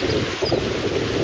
こう。